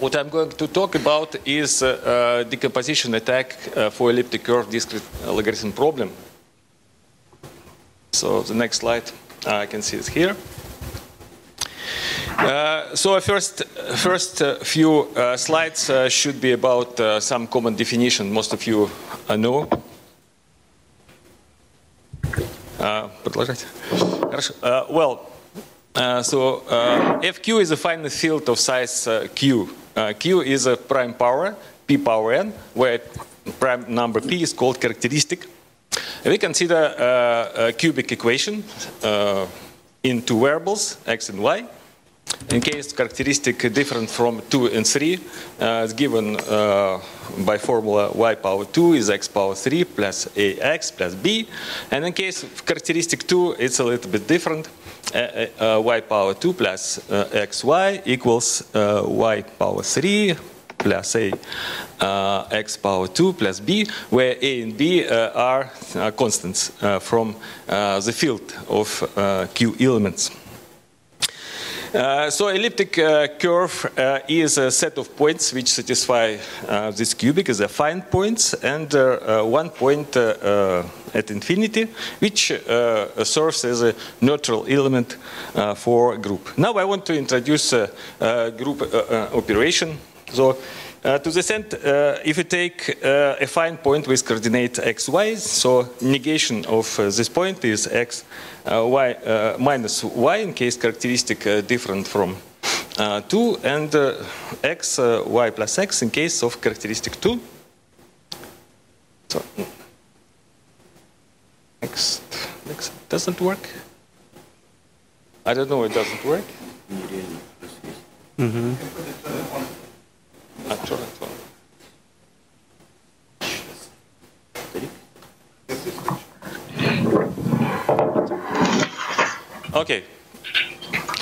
what I'm going to talk about is uh, decomposition attack uh, for elliptic curve discrete logarithm problem. So the next slide, I can see it here. Uh, so first, first uh, few uh, slides uh, should be about uh, some common definition most of you know. well, so FQ is a finite field of size Q. Q is a prime power, P power n, where prime number P is called characteristic. we consider a cubic equation in two variables, x and y. In case characteristic different from 2 and 3 uh, is given uh, by formula y power 2 is x power 3 plus ax plus b. And in case characteristic 2, it's a little bit different. Uh, uh y power 2 plus uh, xy equals uh, y power 3 plus a x power 2 plus b, where a and b are constants from the field of q elements. Uh, so elliptic uh, curve uh, is a set of points which satisfy uh, this cubic as affine points and uh, one point at infinity which serves as a neutral element for a group. Now I want to introduce a, a group operation. So uh, to the extent, uh, if you take uh, affine point with coordinate x, y, so negation of uh, this point is x, uh, y uh, minus y in case characteristic different from 2, and x, y plus x in case of characteristic 2. So, next, next, doesn't work. I don't know, it doesn't work. Mm -hmm. Okay.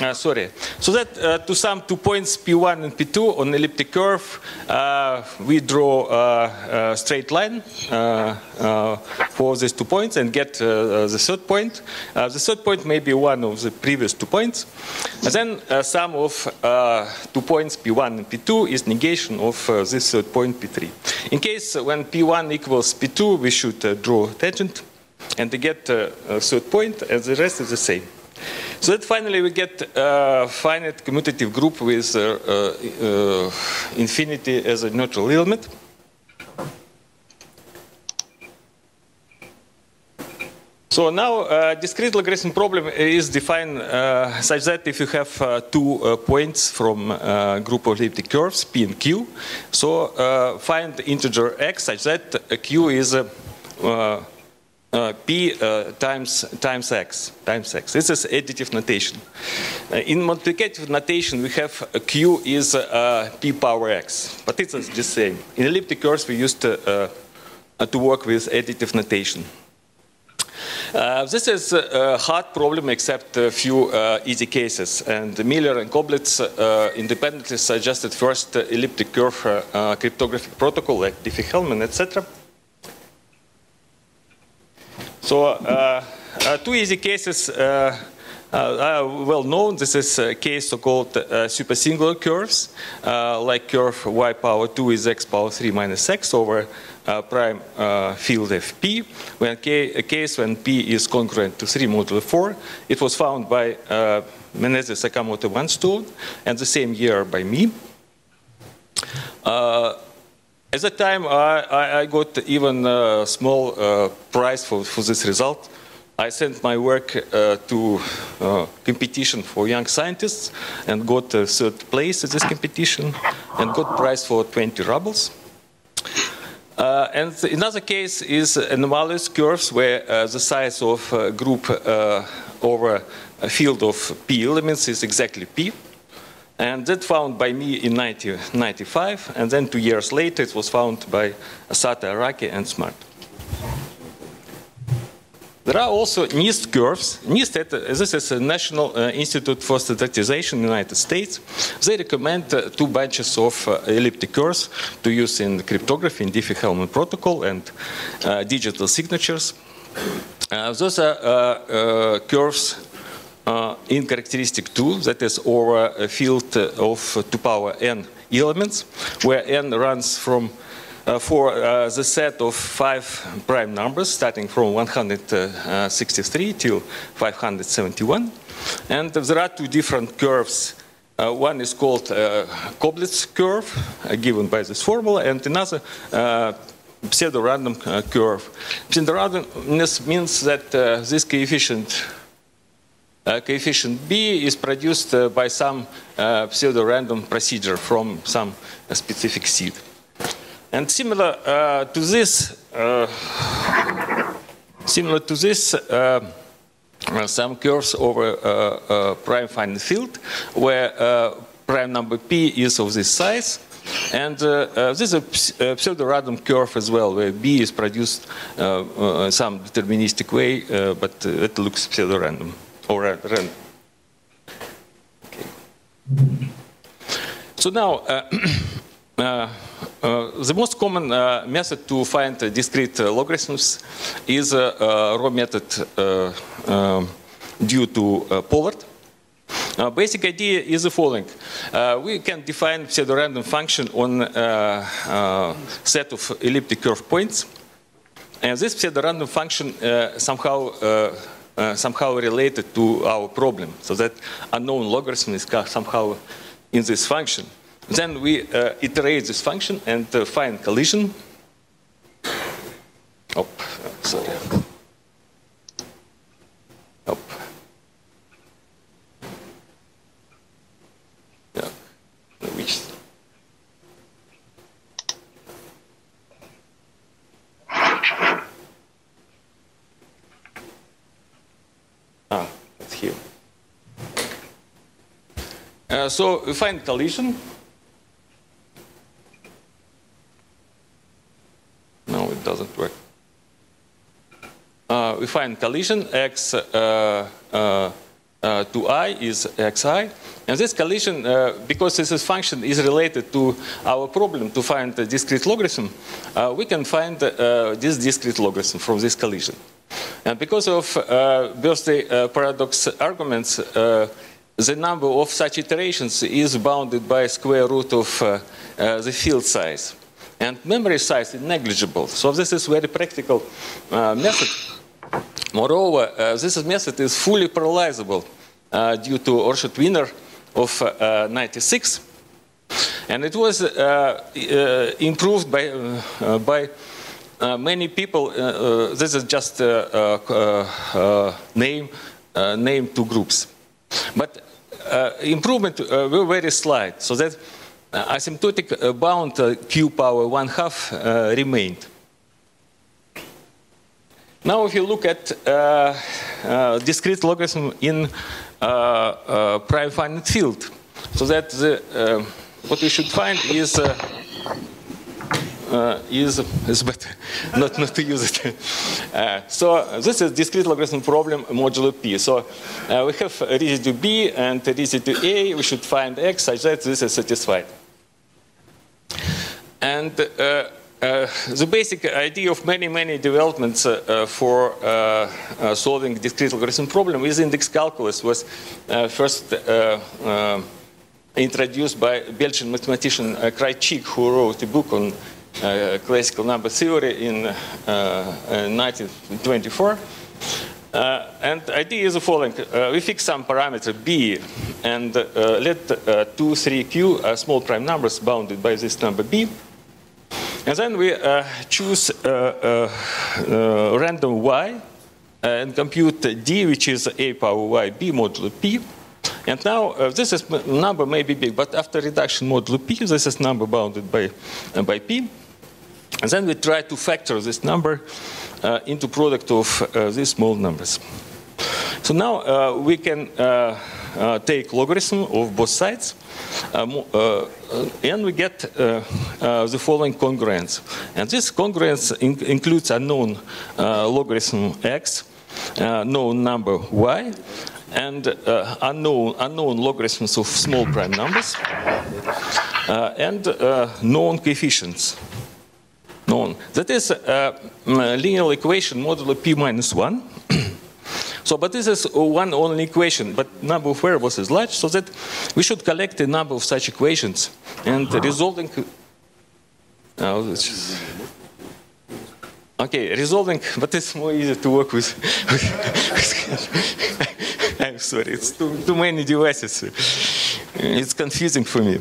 Uh, sorry. So that uh, to sum two points P1 and P2 on elliptic curve, uh, we draw uh, a straight line uh, uh, for these two points and get the third point. the third point may be one of the previous two points. And then sum of two points P1 and P2 is negation of this third point P3. In case when P1 equals P2, we should draw tangent and to get a third point, and the rest is the same. So that finally we get a finite commutative group with uh, uh, infinity as a neutral element. So now uh, discrete logarithm problem is defined uh, such that if you have uh, two uh, points from a group of elliptic curves, P and Q, so find integer x such that Q is uh, p uh, times times x times x. This is additive notation. Uh, in multiplicative notation, we have q is uh, p power x, but it's the same. In elliptic curves, we used to, uh, to work with additive notation. Uh, this is a hard problem except a few uh, easy cases. And Miller and Koblitz uh, independently suggested first elliptic curve cryptographic protocol like Diffie-Hellman, etc. So uh, uh, two easy cases uh, uh, well known. This is a case so-called uh, supersingular curves, uh, like curve y power 2 is x power 3 minus x over prime field fp. When a case when p is congruent to 3 modulo 4, it was found by Menezes, Okamoto, Van Stone, and the same year by me. At that time, I, I got even a small uh, prize for, for this result. I sent my work uh, to uh, competition for young scientists and got third place at this competition and got prize for 20 rubles. Uh, and another case is anomalous curves where uh, the size of a group uh, over a field of p elements is exactly p. And that found by me in 1995, and then two years later it was found by Asata Araki and Smart. There are also NIST curves. NIST, this is a National uh, Institute for Standardization in the United States. They recommend uh, two bunches of uh, elliptic curves to use in cryptography, in Diffie-Hellman protocol, and digital signatures. Those are curves in characteristic 2, that is over a field of 2 power n elements, where n runs from uh, for uh, the set of five prime numbers starting from 163 till 571. And there are two different curves. Uh, one is called uh, Koblitz curve, uh, given by this formula, and another uh, pseudo-random curve. Pseudo-randomness means that this coefficient uh, coefficient b is produced uh, by some uh, pseudo-random procedure from some specific seed. And similar uh, to this, uh, similar to this, uh, some curves over prime finite field where prime number p is of this size. And uh, uh, this is a, pseudo-random curve as well, where B is produced uh, some deterministic way, but it looks pseudo-random or. Okay. So now, Uh, uh, the most common uh, method to find discrete logarithms is a rho method due to Pollard. Uh, basic idea is the following. Uh, we can define pseudo-random function on a uh, set of elliptic curve points. And this pseudo-random function somehow somehow related to our problem. So that unknown logarithm is somehow in this function. Then we uh, iterate this function and uh, find collision. Oh, sorry. Oh. Yeah, which Ah, that's here. Uh, so we find collision. No, it doesn't work. Uh, we find collision x uh, uh, uh to i is xi. And this collision, uh, because this is function is related to our problem to find the discrete logarithm, uh, we can find this discrete logarithm from this collision. And because of birthday paradox arguments, the number of such iterations is bounded by square root of the field size. And memory size is negligible. So this is very practical uh, method. Moreover, uh, this method is fully parallelizable uh, due to Oorschot Wiener of uh, 96. And it was uh, uh, improved by, by many people. this is just name, name two groups. But uh, improvement uh, were very slight. So that uh, asymptotic bound q power 1 half remained. Now if you look at uh, uh, discrete logarithm in uh, prime finite field, so that the, what we should find is uh, is, is better not, not to use it. Uh, so this is discrete logarithm problem modulo p. So uh, we have residue b and residue a. We should find x such that this is satisfied. And uh, uh, the basic idea of many, many developments for solving discrete logarithm problem is index calculus was first introduced by Belgian mathematician uh, Kraitchik, who wrote a book on classical number theory in uh, 1924. Uh, and the idea is the following. Uh, we fix some parameter b and uh, let 2, 3, q are small prime numbers bounded by this number b. And then we uh, choose uh, uh, random y and compute d, which is a power y b modulo p. And now uh, this is number may be big, but after reduction modulo p, this is number bounded by, uh, by p. And then we try to factor this number uh, into product of these small numbers. So now we can take logarithm of both sides uh, and we get uh, uh, the following congruence. And this congruence in includes a known logarithm x, known number y, and uh, unknown, unknown logarithms of small prime numbers, uh, and uh, known coefficients. Known. That is a linear equation modulo p minus 1, So, but this is one only equation, but number of variables is large, so that we should collect a number of such equations and resolving. Oh, okay, resolving, but it's more easy to work with. Sorry, it's too, too many devices. It's confusing for me.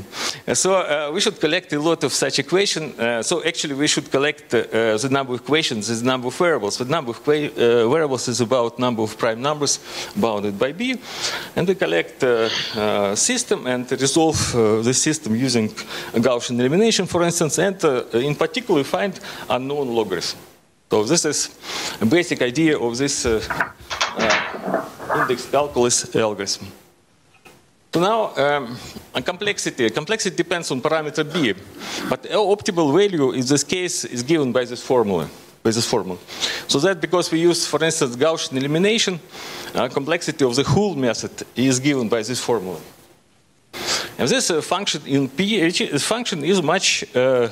So uh, we should collect a lot of such equations. Uh, so actually we should collect uh, the number of equations is the number of variables. The number of uh, variables is about number of prime numbers bounded by b. And we collect a uh, system and resolve uh, the system using Gaussian elimination, for instance, and in particular we find unknown logarithm. So this is a basic idea of this index calculus algorithm. So now, um, complexity. Complexity depends on parameter b, but optimal value in this case is given by this formula. By this formula. So that because we use, for instance, Gaussian elimination, uh, complexity of the whole method is given by this formula. And this uh, function in P, this function is much uh,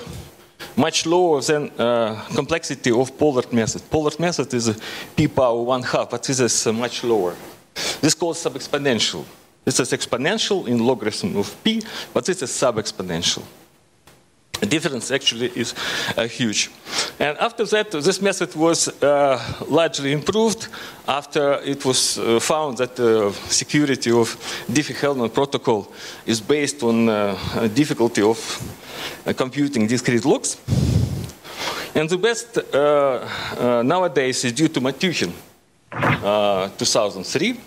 much lower than uh, complexity of Pollard method. Pollard method is p power one half, but this is uh, much lower. This is called sub-exponential. This is exponential in logarithm of p, but this is sub-exponential. The difference actually is uh, huge. And after that, this method was uh, largely improved after it was uh, found that the security of Diffie-Hellman protocol is based on uh, difficulty of uh, computing discrete logs. And the best uh, nowadays is due to Matyukhin, 2003.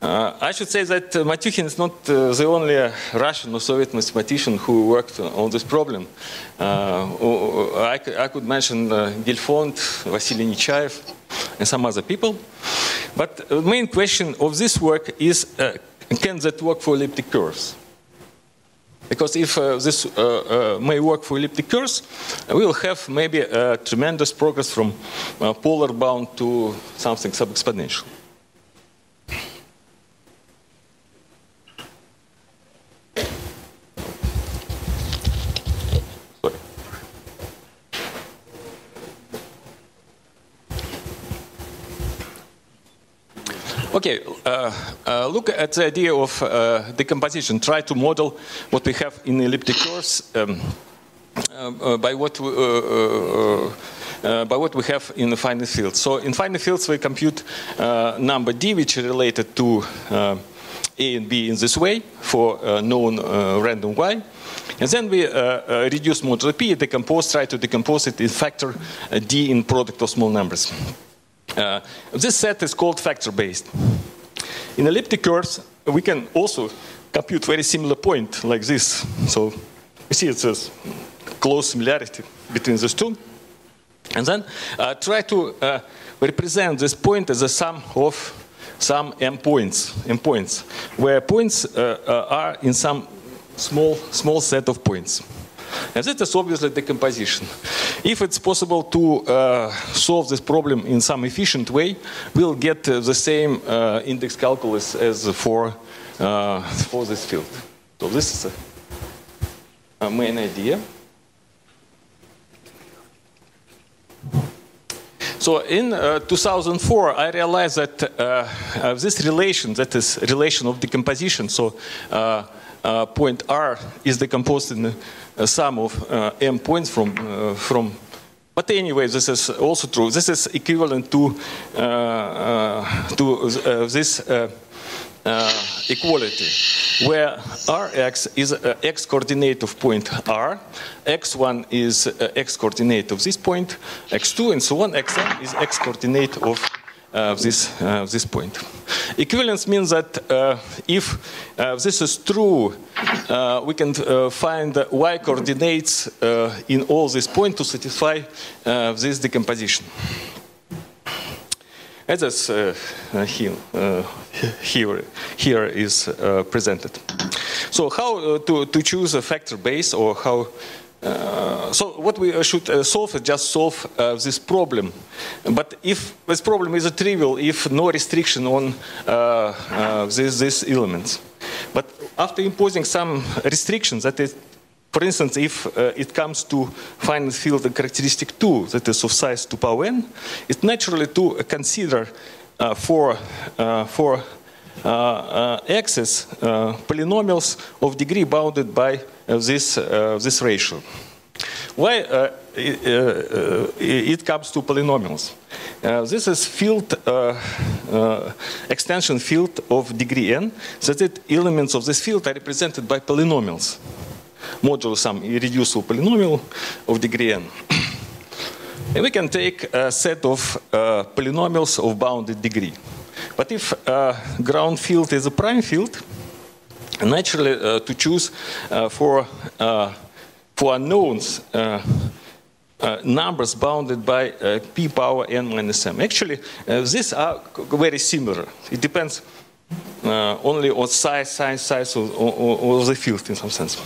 Uh, I should say that uh, Matyukhin is not uh, the only uh, Russian or Soviet mathematician who worked on this problem. Uh, I, I, could mention uh, Gelfond, Vasily Nechayev, and some other people. But the main question of this work is, can that work for elliptic curves? Because if this may work for elliptic curves, we will have maybe tremendous progress from Pollard bound to something sub-exponential. Okay, uh, uh, look at the idea of uh, decomposition. Try to model what we have in elliptic curves um, uh, by what we, uh, uh, by what we have in the finite fields. So in finite fields, we compute number d, which is related to a and b in this way for known random y. And then we reduce modulo p, decompose, try to decompose it in factor d in product of small numbers. Uh, this set is called factor base. In elliptic curves, we can also compute very similar point like this. So you see it's a close similarity between these two. And then uh, try to uh, represent this point as a sum of some m points, m points, where points uh, uh, are in some small, small set of points. And this is obviously decomposition. If it's possible to uh, solve this problem in some efficient way, we'll get uh, the same uh, index calculus as for, uh, for this field. So this is a, a main idea. So in uh, 2004, I realized that uh, this relation, that is relation of decomposition, so point R is decomposed in Uh, sum of uh, m points from uh, from but anyway, this is also true. This is equivalent to uh, uh to uh, this equality, where Rx is x coordinate of point R, x1 is x coordinate of this point, x2 and so on, xn is x coordinate of uh, this, uh, this point. Equivalence means that uh, if uh, this is true, uh, we can uh, find y coordinates in all these points to satisfy this decomposition. As is, here, here, here is presented. So how to, to choose a factor base or how uh, so what we should uh, solve is just solve uh, this problem. But if this problem is a trivial, if no restriction on uh, uh, these, these elements. But after imposing some restrictions, that is, for instance, if it comes to finite field characteristic 2, that is of size 2 power n, it's naturally to consider for, for Uh, uh, x's uh, polynomials of degree bounded by this, this ratio. Why uh, it, uh, comes to polynomials? Uh, this is field extension field of degree n, so that elements of this field are represented by polynomials, modulo some irreducible polynomial of degree n. and we can take a set of polynomials of bounded degree. But if ground field is a prime field, naturally uh, to choose uh, for uh, for unknowns uh, uh, numbers bounded by uh, p power n minus m. Actually, these are very similar. It depends only on size, size, size of, of, of the field in some sense.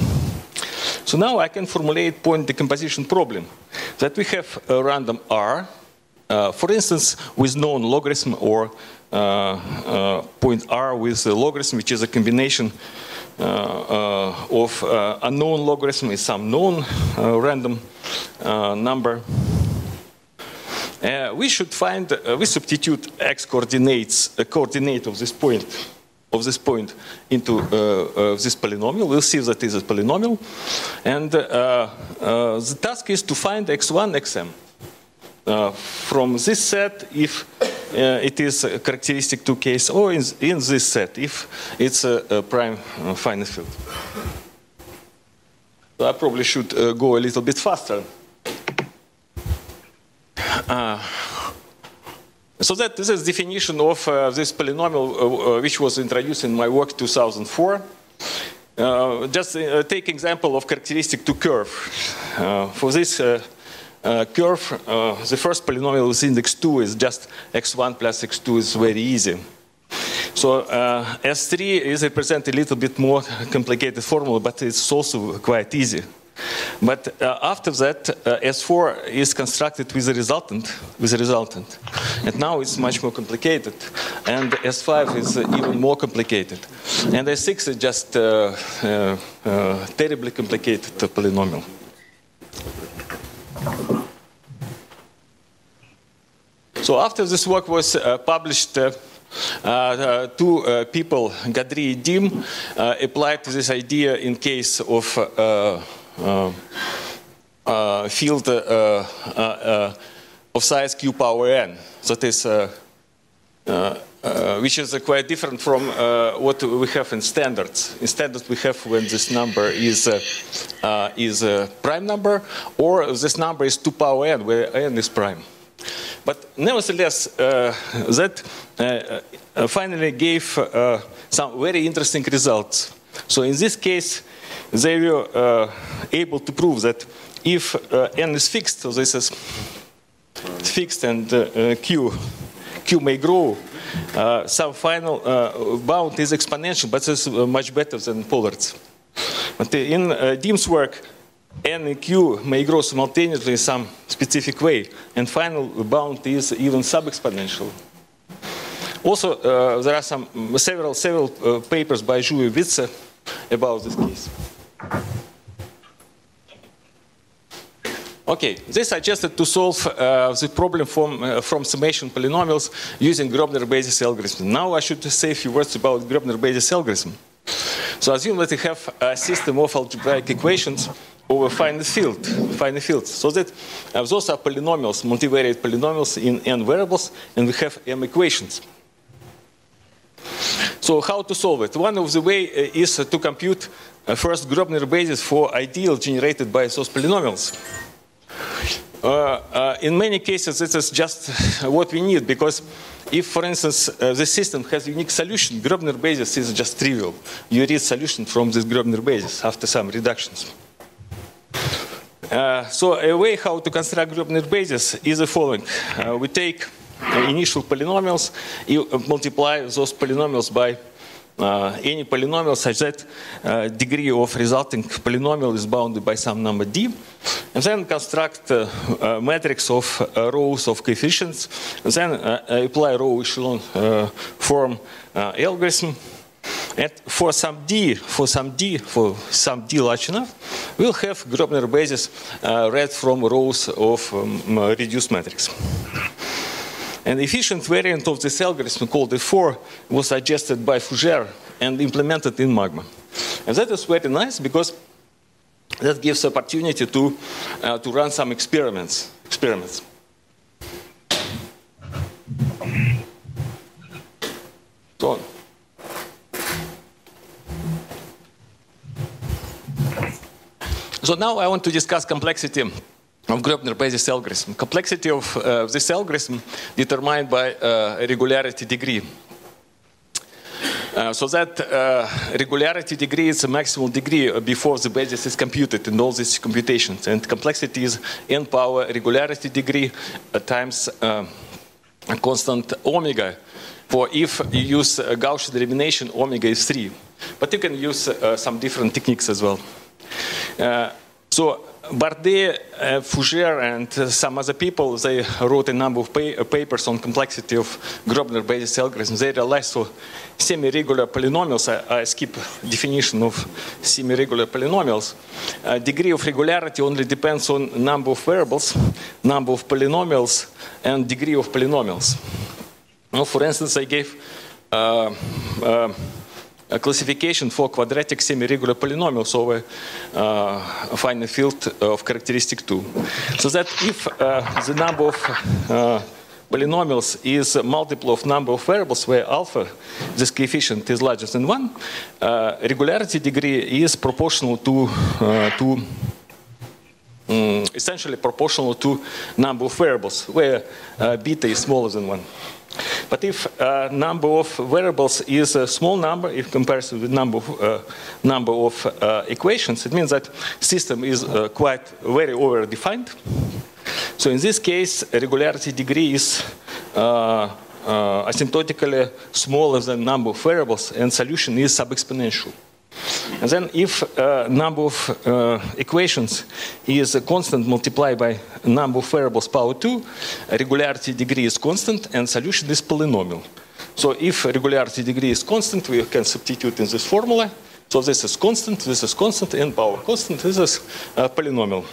So now I can formulate point decomposition problem that we have a random R, uh, for instance, with known logarithm or uh, uh, point R with a logarithm, which is a combination uh, uh, of uh, unknown logarithm is some known random number. we should find, we substitute x coordinates, a coordinate of this point of this point into uh, uh, this polynomial. We'll see that is a polynomial. And uh, the task is to find x1, xm. From this set, if uh, it is a characteristic two case, or in, in this set, if it's a, a prime uh, finite field. So I probably should uh, go a little bit faster. Uh, so that this is definition of uh, this polynomial, uh, which was introduced in my work 2004. just take example of characteristic to curve. for this uh, curve, uh, the first polynomial with index 2 is just x1 plus x2 is very easy. So uh, S3 is represented a little bit more complicated formula, but it's also quite easy. But uh, after that, uh, S4 is constructed with a resultant, with a resultant. And now it's much more complicated. And S5 is uh, even more complicated. And S6 is just terribly complicated polynomial. So after this work was uh, published, uh, uh, uh, two uh, people, Gaudry and Diem, uh, applied this idea in case of uh, uh, uh field of size q power n. That is, which is quite different from what we have in standards. In standards, we have when this number is is a prime number, or this number is 2 power n, where n is prime. But nevertheless, uh, that uh, uh, finally gave some very interesting results. So in this case, they were able to prove that if n is fixed, so this is fixed and q, q may grow, uh, some final uh, bound is exponential, but it's much better than Pollard's. But in uh, work, n and q may grow simultaneously in some specific way, and final bound is even sub-exponential. Also, uh, there are some several several uh, papers by and Vitse about this case. Okay, they suggested to solve uh, the problem from, uh, from summation polynomials using Grobner-Basis algorithm. Now I should say a few words about Grobner-Basis algorithm. So assume that we have a system of algebraic equations over finite field, finite fields, so that uh, those are polynomials, multivariate polynomials in n variables, and we have m equations. So how to solve it? One of the way uh, is to compute uh, first Grobner basis for ideal generated by those polynomials. Uh, uh, in many cases, this is just what we need because if, for instance, uh, the system has unique solution, Grobner basis is just trivial. You read solution from this Grobner basis after some reductions. Uh, so a way how to construct Grobner basis is the following. Uh, we take initial polynomials, you multiply those polynomials by uh, any polynomial such that uh, degree of resulting polynomial is bounded by some number d, and then construct uh, a matrix of uh, rows of coefficients, and then apply row echelon form algorithm, and for some d, for some d, for some d large enough, we'll have Grobner basis uh, read from rows of um, reduced matrix. An efficient variant of this algorithm called F4 was suggested by Faugère and implemented in Magma. And that is very nice because that gives opportunity to, uh, to run some experiments. experiments. So now I want to discuss complexity of Grobner basis algorithm. Complexity of uh, this algorithm determined by uh, regularity degree. Uh, so that uh, regularity degree is the maximum degree before the basis is computed in all these computations. And complexity is n power regularity degree times uh, a constant omega. For if you use Gaussian elimination, omega is 3. But you can use uh, some different techniques as well. Uh, so Bardet, uh, Faugère, and uh, some other people, they wrote a number of pa uh, papers on complexity of Grobner basis algorithms. They realized so semi-regular polynomials, I, I, skip definition of semi-regular polynomials, uh, degree of regularity only depends on number of variables, number of polynomials, and degree of polynomials. Now, for instance, I gave uh, uh, a classification for quadratic semi-regular polynomials over uh, a finite field of characteristic 2. So that if uh, the number of uh, polynomials is a multiple of number of variables where alpha, this coefficient is larger than 1, uh, regularity degree is proportional to, uh, to um, essentially proportional to number of variables where uh, beta is smaller than 1. But if uh, number of variables is a small number, if compared with number of, uh, number of uh, equations, it means that system is uh, quite very over-defined. So in this case, regularity degree is uh, uh, asymptotically smaller than number of variables, and solution is sub-exponential. And then if uh, number of uh, equations is a constant multiplied by number of variables power 2, regularity degree is constant and solution is polynomial. So if regularity degree is constant, we can substitute in this formula. So this is constant, this is constant, and power constant, this is uh, polynomial.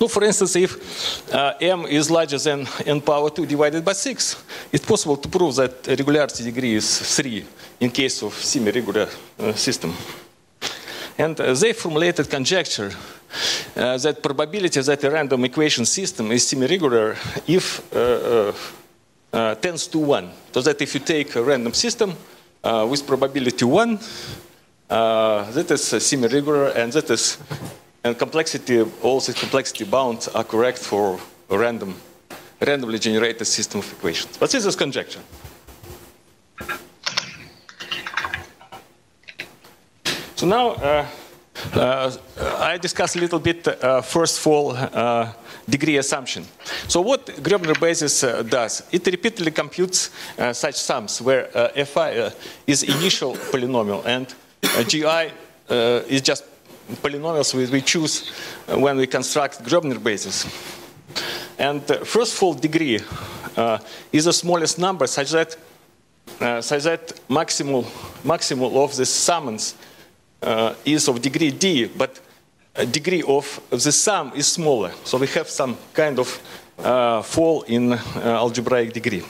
No, for instance, if uh, m is larger than n power 2 divided by 6, it's possible to prove that regularity degree is 3 in case of semi-regular uh, system. And uh, they formulated conjecture uh, that probability that a random equation system is semi-regular if uh, uh, tends to 1. So that if you take a random system with probability 1, that is semi-regular and that is and complexity, all these complexity bounds are correct for a random, randomly generated system of equations. But this is conjecture. So now uh, uh, I discuss a little bit uh, first of all uh, degree assumption. So what Grobner basis uh, does, it repeatedly computes uh, such sums where fi is initial polynomial and gi is just polynomials we, we choose when we construct Grobner bases. And first fall degree uh, is the smallest number such that uh, such that maximal maximal of the summons uh, is of degree d, but degree of the sum is smaller. So we have some kind of uh, fall in uh, algebraic degree.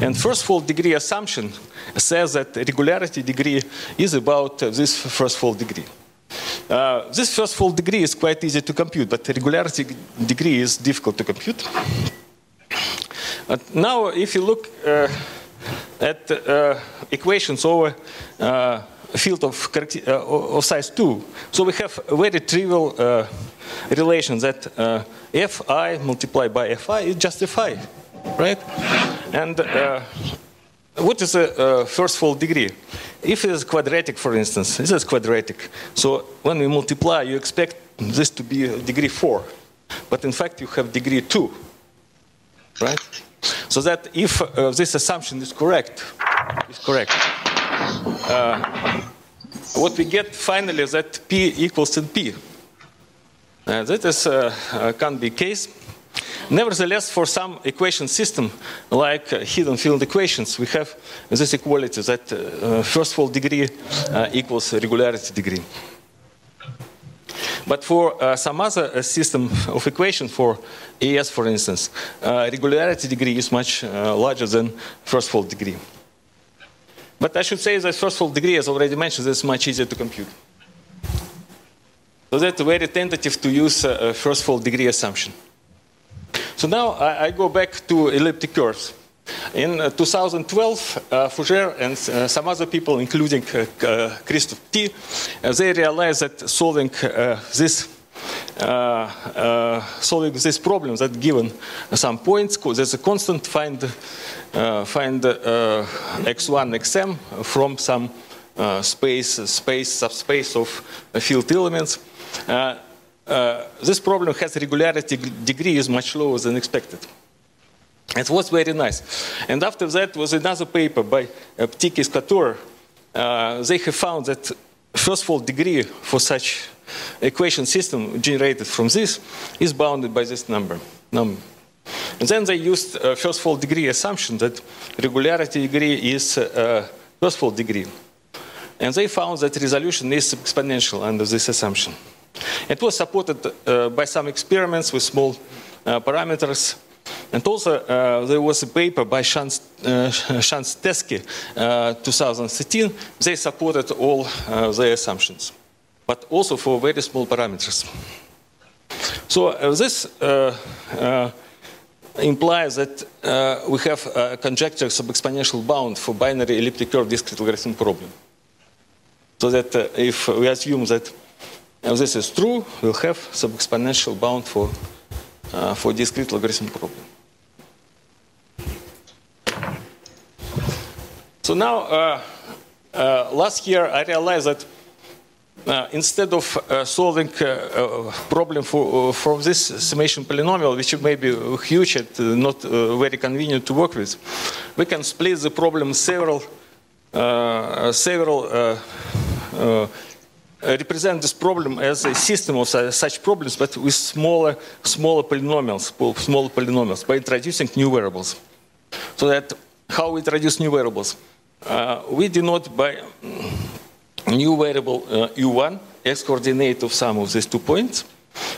And first fall degree assumption says that regularity degree is about this first fall degree. Uh, this first fall degree is quite easy to compute, but the regularity degree is difficult to compute. But now, if you look uh, at uh, equations over uh, field of, uh, of, size 2, so we have a very trivial uh, relation that fi multiplied by fi is just fi, right? And what is a first fall degree? If it is quadratic, for instance, this is quadratic. So when we multiply, you expect this to be degree 4. But in fact, you have degree 2. Right? So that if uh, this assumption is correct, is correct, uh, what we get finally is that P equals NP. Uh, that is, uh, can be case Nevertheless, for some equation system, like uh, hidden field equations, we have this equality that uh, first of all degree uh, equals regularity degree. But for uh, some other uh, system of equation, for AES, for instance, uh, regularity degree is much uh, larger than first fall degree. But I should say that first fall degree, as already mentioned, is much easier to compute. So that's very tentative to use a first fall degree assumption. So now I, I go back to elliptic curves. In uh, 2012, uh, Faugère and uh, some other people, including uh, uh, Christoph T, uh, they realized that solving this solving this problem that given some points, there's a constant find find x1 xm from some space space subspace of field elements. This problem has regularity degree is much lower than expected. It was very nice. And after that was another paper by uh, Petit Quisquater. Uh, they have found that first fall degree for such equation system generated from this is bounded by this number. And then they used uh, first fall degree assumption that regularity degree is uh, first fall degree. And they found that resolution is exponential under this assumption. It was supported uh, by some experiments with small uh, parameters and also, uh, there was a paper by Shantz, uh, uh, 2013. They supported all uh, their assumptions, but also for very small parameters. So uh, this uh, implies that we have a conjecture exponential bound for binary elliptic curve discrete logarithm problem. So that if we assume that this is true, we'll have sub-exponential bound for, for discrete logarithm problem. So now, uh, uh, last year I realized that uh, instead of uh, solving a uh, uh, problem for, from this summation polynomial, which may be huge and not very convenient to work with, we can split the problem several, several represent this problem as a system of such problems, but with smaller, smaller polynomials, smaller polynomials, by introducing new variables. So that how we introduce new variables? Uh, we denote by new variable uh, u1, x coordinate of some of these two points.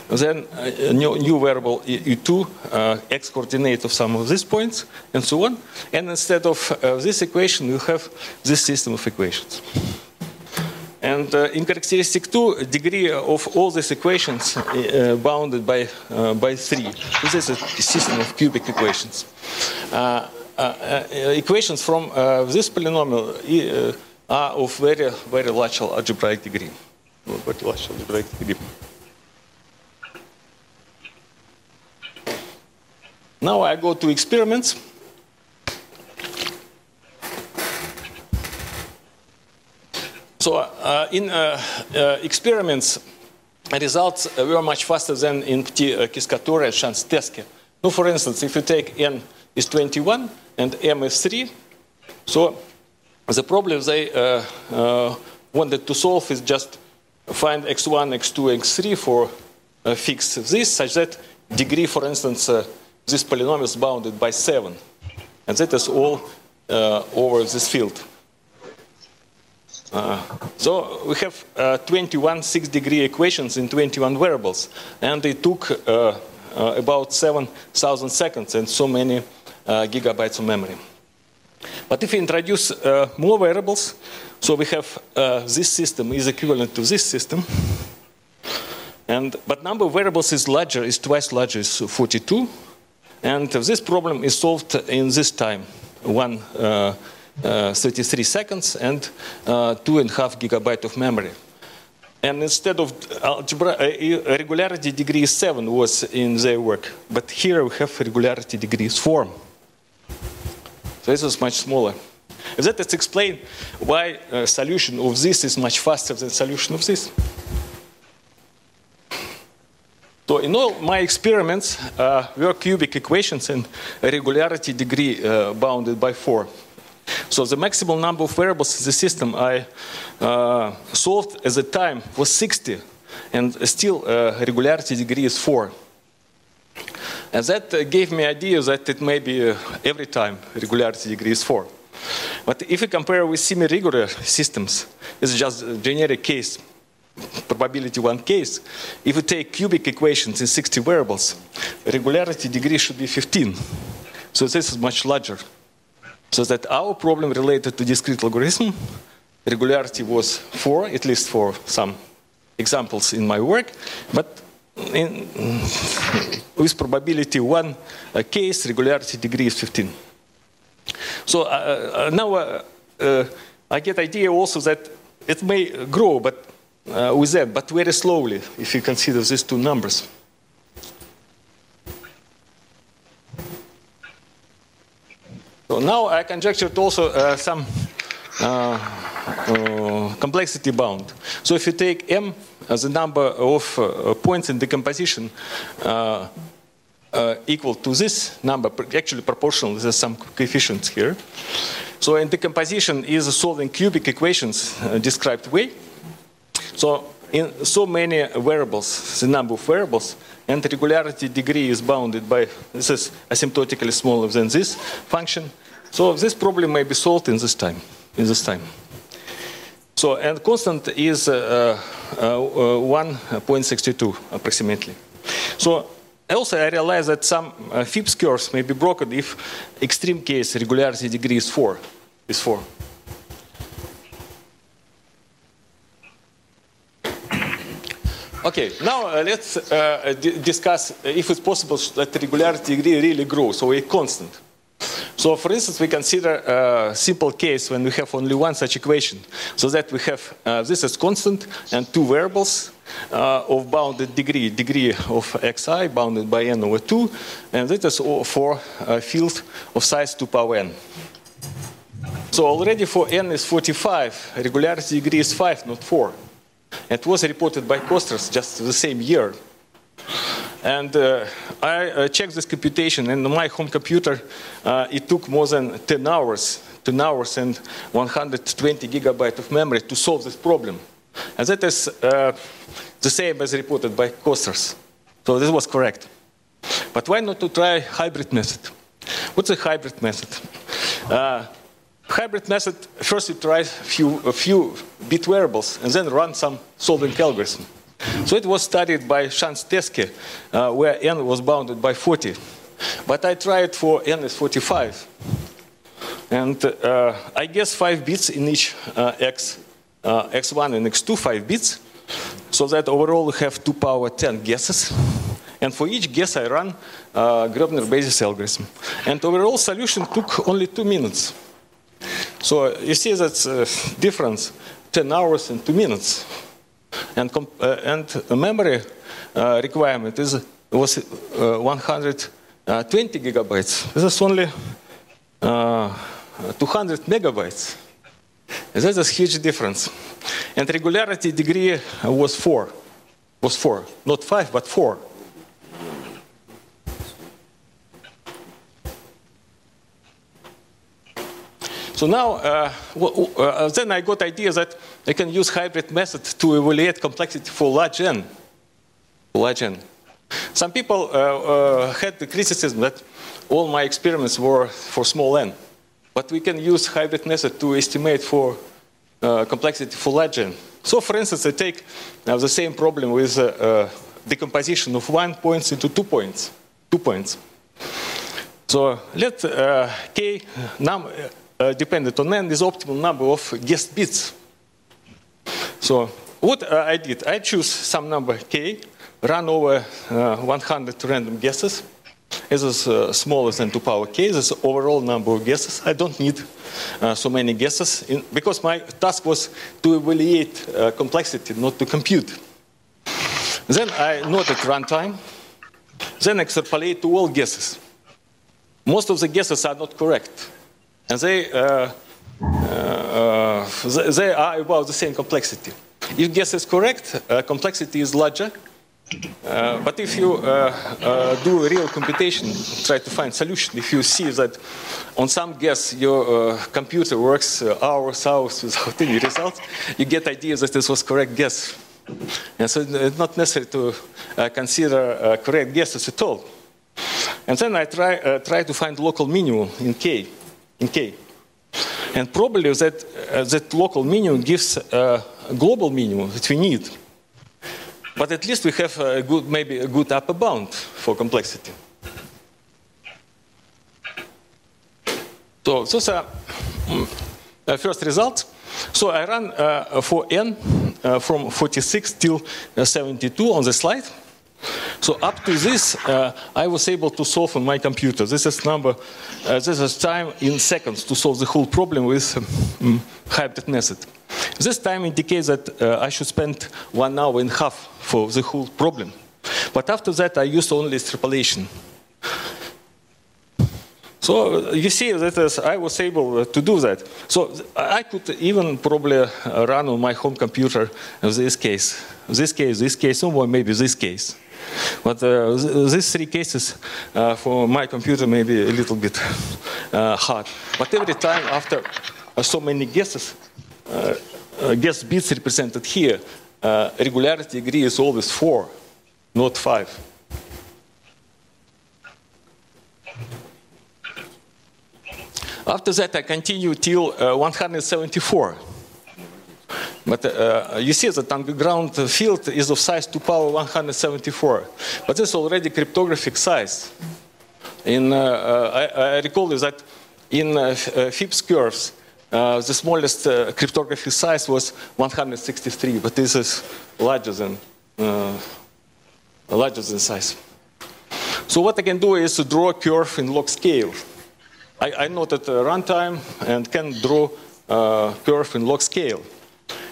Then uh, new, new, variable u2, uh, x coordinate of some of these points, and so on. And instead of uh, this equation, you have this system of equations. And uh, in characteristic 2, degree of all these equations uh, bounded by, uh, by 3. This is a system of cubic equations. Equations from this polynomial are of very, very large algebraic degree. Very large algebraic degree. Now I go to experiments. So uh, in uh, uh, experiments, results were much faster than in Quisquater and Shantz-Teske. So for instance, if you take n is 21, and M is 3. So the problem they uh, uh, wanted to solve is just find x1, x2, x3 for uh, fix this, such that degree, for instance, uh, this polynomial is bounded by 7. And that is all uh, over this field. Uh, so we have uh, 21 six-degree equations in 21 variables, and it took about 7,000 seconds and so many uh, gigabytes of memory. But if we introduce uh, more variables, so we have uh, this system is equivalent to this system, and but number of variables is larger, is twice larger, is 42, and this problem is solved in this time, one. Uh, uh, 33 seconds and uh, two and a half gigabyte of memory. And instead of algebra, regularity degree 7 was in their work, but here we have regularity degrees 4. So this was much smaller. And that is explain why uh, solution of this is much faster than solution of this. So in all my experiments uh, were cubic equations and regularity degree uh, bounded by 4. So the maximal number of variables in the system I uh, solved at the time was 60, and still uh, regularity degree is 4. And that uh, gave me idea that it may be uh, every time regularity degree is 4. But if you compare with semi-regular systems, it's just a generic case. probability one case, if we take cubic equations in 60 variables, regularity degree should be 15. So this is much larger. So that our problem related to discrete logarithm, regularity was 4, at least for some examples in my work, but in, with probability one uh, case, regularity degree is 15. So uh, uh, now uh, uh, I get idea also that it may grow, but uh, with that, but very slowly, if you consider these two numbers. So now I conjectured also uh, some uh, uh, complexity bound. So if you take m as a number of uh, points in decomposition uh, uh, equal to this number, actually proportional, there's some coefficients here. So in decomposition is solving cubic equations described way. So in so many variables, the number of variables, and regularity degree is bounded by, this is asymptotically smaller than this function. So this problem may be solved in this time, in this time. So, and constant is uh, uh, uh, 1.62 approximately. So also I realize that some uh, FIPS curves may be broken if extreme case regularity degree is 4. Is 4. Okay, now uh, let's uh, discuss if it's possible that regularity degree really grows, so a constant. So for instance, we consider a simple case when we have only one such equation, so that we have uh, this as constant and two variables uh, of bounded degree, degree of xi bounded by n over 2, and this is for a field of size 2 power n. So already for n is 45, regularity degree is 5, not 4. It was reported by Kosters just the same year. And uh, I uh, checked this computation, and my home computer, uh, it took more than 10 hours, 10 hours and 120 gigabyte of memory to solve this problem. And that is uh, the same as reported by Kosters. So this was correct. But why not to try hybrid method? What's a hybrid method? Uh, hybrid method, first you try a few, a few bit variables and then run some solving algorithm. So it was studied by Shantz Teske, uh, where n was bounded by 40. But I tried for n is 45. And uh, I guess 5 bits in each uh, x, uh, x1 and x2, 5 bits. So that overall we have 2 power 10 guesses. And for each guess I run uh, Grobner basis algorithm. And overall solution took only 2 minutes. So you see that uh, difference, 10 hours and 2 minutes and, uh, and memory uh, requirement is was uh, 120 gigabytes. This is only 200 megabytes. That's a huge difference. And regularity degree was four, was four, not five, but four. So now, uh, uh, then I got idea that I can use hybrid method to evaluate complexity for large n. Large n. Some people uh, uh, had the criticism that all my experiments were for small n. But we can use hybrid method to estimate for uh, complexity for large n. So for instance, I take uh, the same problem with decomposition of one points into two points. Two points. So let k num uh, dependent on n is optimal number of guessed bits. So what uh, I did, I choose some number k, run over uh, 100 random guesses. This is uh, smaller than 2 power k. This is overall number of guesses. I don't need uh, so many guesses in, because my task was to evaluate uh, complexity, not to compute. Then I noted runtime. Then extrapolate to all guesses. Most of the guesses are not correct and they, uh, uh, they are about the same complexity. If guess is correct, uh, complexity is larger. Uh, but if you uh, uh, do a real computation, try to find solution, if you see that on some guess your computer works hours, hours without any results, you get idea that this was correct guess. And so it's not necessary to consider correct guesses at all. And then I try, try to find local minimum in K in K. And probably that, uh, that local minimum gives a global minimum that we need. but at least we have a good, maybe a good upper bound for complexity. So those are mm, uh, first results. So I run uh, for n uh, from 46 till uh, 72 on the slide. So up to this, uh, I was able to solve on my computer. This is number, uh, this is time in seconds to solve the whole problem with um, hybrid method. This time indicates that uh, I should spend one hour and a half for the whole problem. But after that, I used only extrapolation. So uh, you see that is, I was able uh, to do that. So I could even probably uh, run on my home computer in this case, this case, this case, or maybe this case. But uh, these three cases uh, for my computer may be a little bit uh, hard. But every time after so many guesses, guess bits represented here, regularity degree is always four, not five. After that, I continue till uh, 174. But uh, you see that underground field is of size 2 power 174. But this is already cryptographic size. In, uh, uh I, I, recall that in uh, uh, FIPS curves, the smallest cryptographic size was 163, but this is larger than, larger than size. So what I can do is to draw a curve in log scale. I, I noted runtime and can draw a curve in log scale.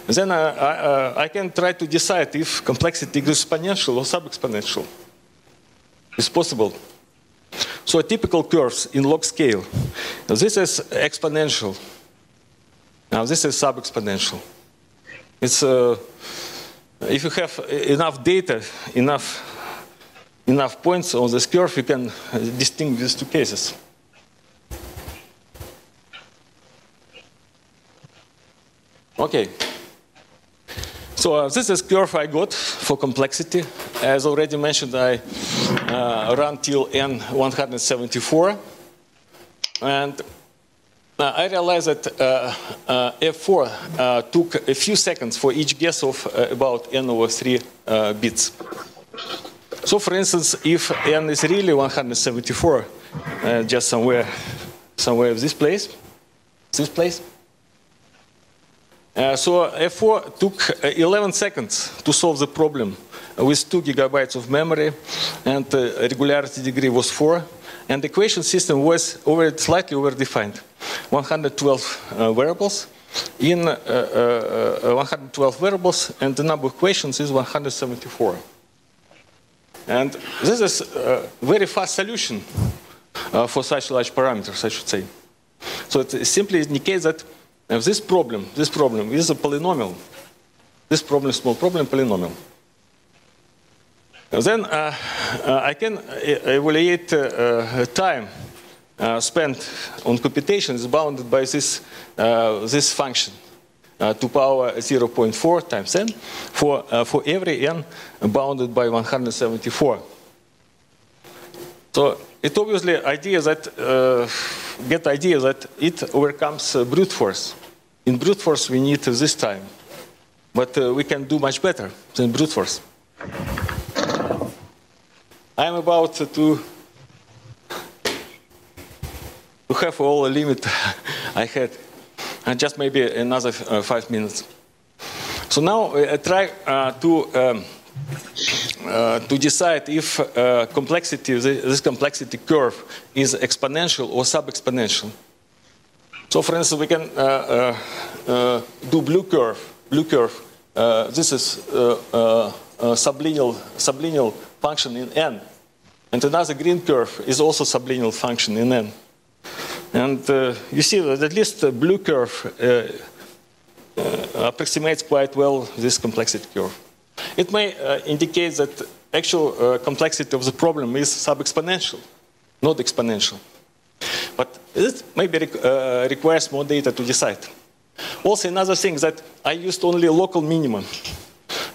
And then I, I, I, can try to decide if complexity is exponential or sub-exponential. It's possible. So typical curves in log scale. Now this is exponential. Now this is sub-exponential. It's uh, if you have enough data, enough enough points on this curve, you can distinguish these two cases. Okay. So uh, this is curve I got for complexity. As already mentioned, I uh, ran till N174. And uh, I realized that uh, uh, F4 uh, took a few seconds for each guess of about N over 3 bits. So for instance, if N is really 174, just somewhere, somewhere this place, this place, uh, so F4 took uh, 11 seconds to solve the problem with 2 gigabytes of memory and uh, regularity degree was 4 and the equation system was over, slightly overdefined. 112 uh, variables in uh, uh, 112 variables and the number of equations is 174. And this is a very fast solution for such large parameters, I should say. So it simply indicates that now this problem, this problem is a polynomial. This problem small problem polynomial. Now then uh, uh, I can evaluate uh, uh time uh, spent on computation is bounded by this, uh, this function. to power 0.4 times n for, for every n bounded by 174. So it obviously idea that get idea that it overcomes brute force. In brute force, we need this time. But uh, we can do much better than brute force. I'm about to, to have all the limit I had. And just maybe another uh, five minutes. So now uh, I try uh, to um, uh, to decide if uh, complexity, this complexity curve is exponential or sub-exponential. So for instance, we can uh, uh, uh, do blue curve. Blue curve. this is a sublineal, sublineal function in n. And another green curve is also sublineal function in n. And uh, you see that at least the blue curve uh, uh, approximates quite well this complexity curve. It may indicate that actual complexity of the problem is sub-exponential, not exponential. But this maybe uh, requires more data to decide. Also, another thing that I used only local minima.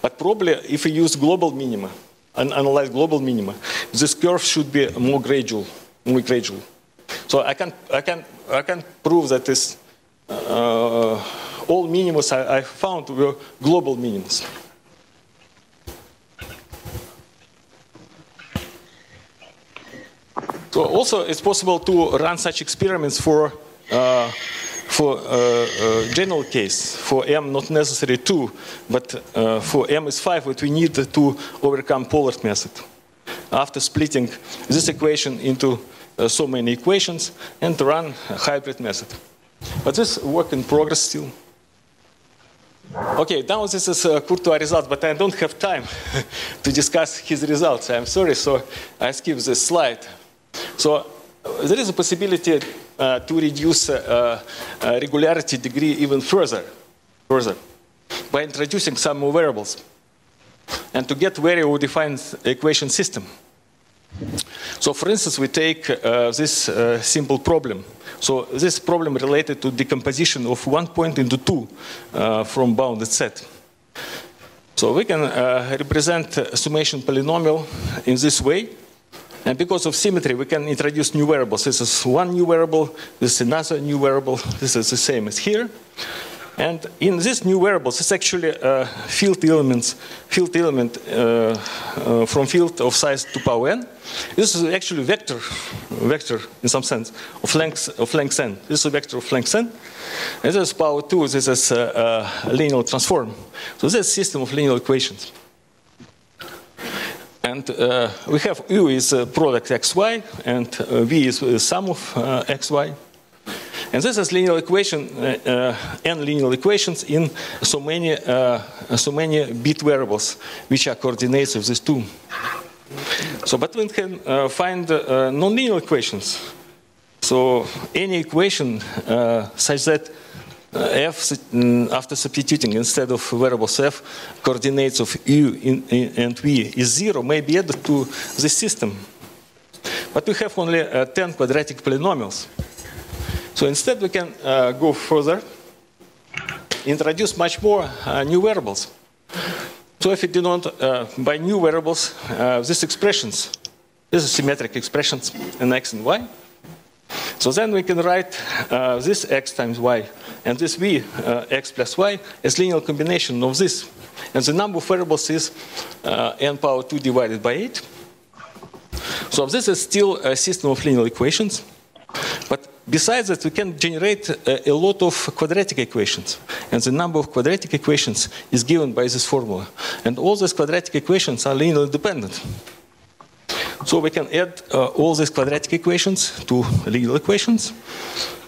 But probably if we use global minima and analyze global minima, this curve should be more gradual, more gradual. So I can, I can, I can prove that this, uh, all minimums I, I found were global minimums. So also it's possible to run such experiments for uh, for uh, uh, general case, for m not necessary 2, but uh, for m is 5, what we need to overcome Pollard method. After splitting this equation into so many equations and run hybrid method. But this work in progress still. Okay, now this is uh, Courtois result, but I don't have time to discuss his results. I'm sorry, so I skip this slide. So uh, there is a possibility uh, to reduce uh, uh, regularity degree even further, further by introducing some more variables and to get very well-defined equation system. So for instance, we take uh, this uh, simple problem. So this problem related to decomposition of one point into two from bounded set. So we can represent summation polynomial in this way. And because of symmetry, we can introduce new variables. This is one new variable, this is another new variable, this is the same as here. And in these new variables, it's actually uh, field elements, field element uh, uh, from field of size to power n. This is actually vector, vector in some sense of length of length n. This is a vector of length n. And this is power 2. This is a, a linear transform. So this is a system of linear equations. And uh, we have U is a product xy, and uh, V is a sum of uh, xy. And this is linear equation, uh, uh, n linear equations in so many, uh, so many bit variables, which are coordinates of these two. So, but we can uh, find uh, nonlinear equations. So, any equation uh, such that f, mm, after substituting instead of variables f, coordinates of u and v is zero, may be added to the system. But we have only 10 quadratic polynomials. So instead we can uh, go further, introduce much more uh, new variables. So if we denote uh, by new variables uh, these expressions, these are symmetric expressions in x and y. So then we can write uh, this x times y and this v uh, x plus y is linear combination of this. And the number of variables is n power 2 divided by 8. So this is still a system of linear equations. But Besides that, we can generate a, a, lot of quadratic equations. And the number of quadratic equations is given by this formula. And all these quadratic equations are linearly dependent. So we can add uh, all these quadratic equations to linear equations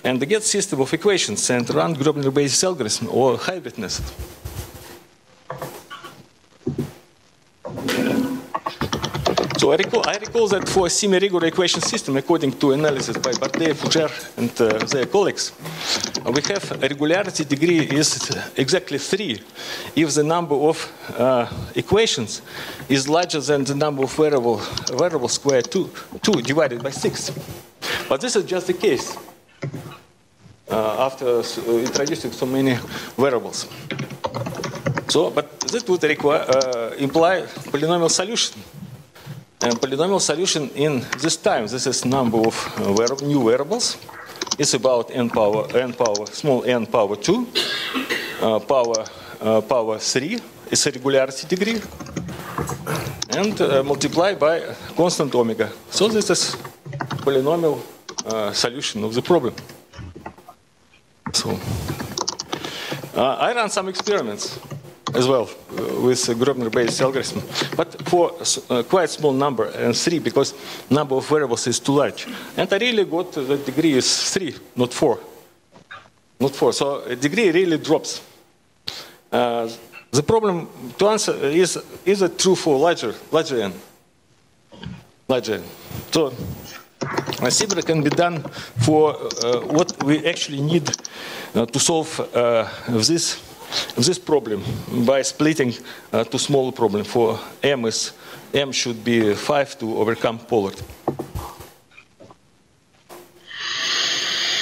and get system of equations and run Grobner basis algorithm or hybrid method. So I recall, I recall that for a semi-regular equation system, according to analysis by Bardet, Faugère, and uh, their colleagues, uh, we have a regularity degree is exactly three if the number of uh, equations is larger than the number of variable, variable square two, two divided by six. But this is just the case uh, after uh, introducing so many variables. So, but that would require, uh, imply polynomial solution polynomial solution in this time, this is number of uh, new variables. It's about n power, n power, small n power 2, uh, power, uh, power 3 is a regularity degree, and uh, multiply by constant omega. So this is polynomial solution of the problem. So I ran some experiments as well uh, with Grobner-basis algorithm, but for uh, quite small number, and three, because number of variables is too large. And I really got the degree is three, not four. Not four, so a degree really drops. Uh, the problem to answer is, is it true for larger, larger n? Larger n. So, a similar can be done for uh, what we actually need uh, to solve uh, this this problem by splitting uh, to smaller problem for m is m should be 5 to overcome Pollard.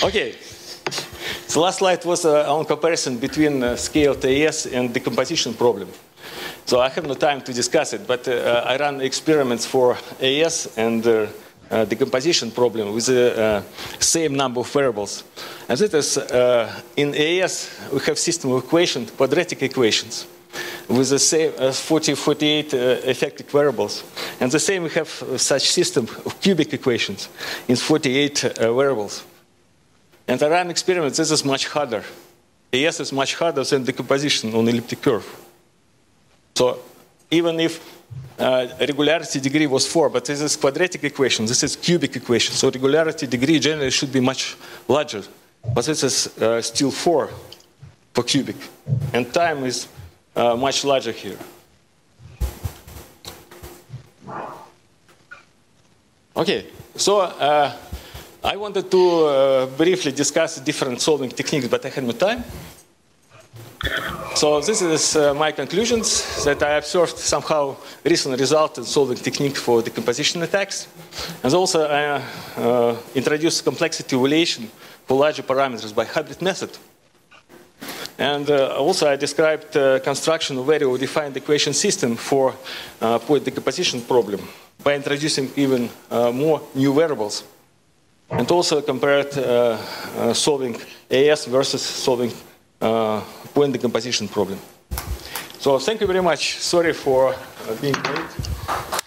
Okay. The last slide was uh, on comparison between uh, scaled AES and decomposition problem. So I have no time to discuss it, but uh, I ran experiments for AES and uh, uh, decomposition problem with the uh, same number of variables. And that is, uh, in AES, we have system of equations, quadratic equations, with the same 40, 48 effective variables. And the same, we have such system of cubic equations in 48 uh, variables. And I ran experiments, this is much harder. AES is much harder than decomposition on elliptic curve. So even if uh, regularity degree was 4, but this is quadratic equation, this is cubic equation, so regularity degree generally should be much larger. But this is uh, still 4 per cubic. And time is uh, much larger here. Okay, so uh, I wanted to uh, briefly discuss different solving techniques, but I had no time. So this is uh, my conclusions that I observed somehow recent result in solving technique for decomposition attacks. And also I uh, introduced complexity for larger parameters by hybrid method. And uh, also I described uh, construction of very well-defined equation system for uh, point decomposition problem by introducing even uh, more new variables and also compared uh, uh, solving AES versus solving point decomposition problem. So thank you very much. Sorry for being late.